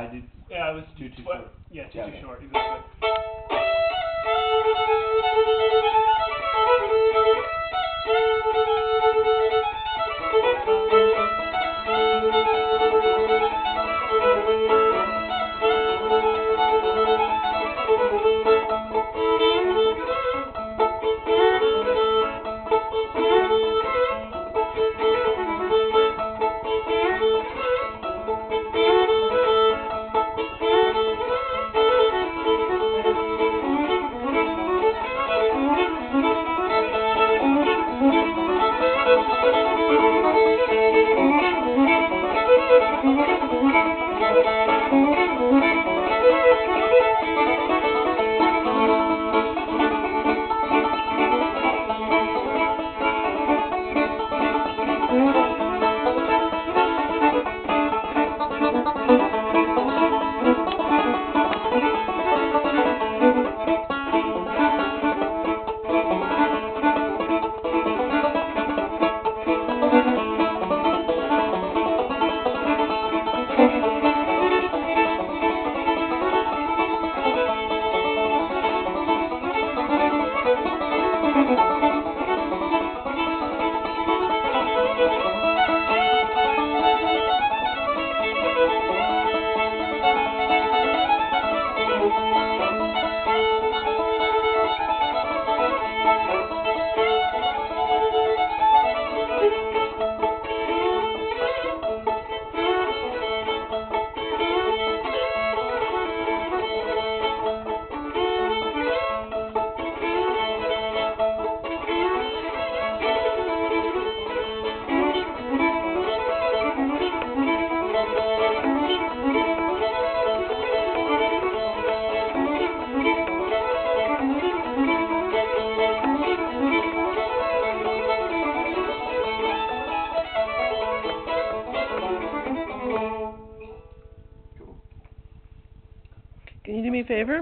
I did. Yeah, it was too too short. Yeah, too, yeah, too okay. short. Exactly. Can you do me a favor?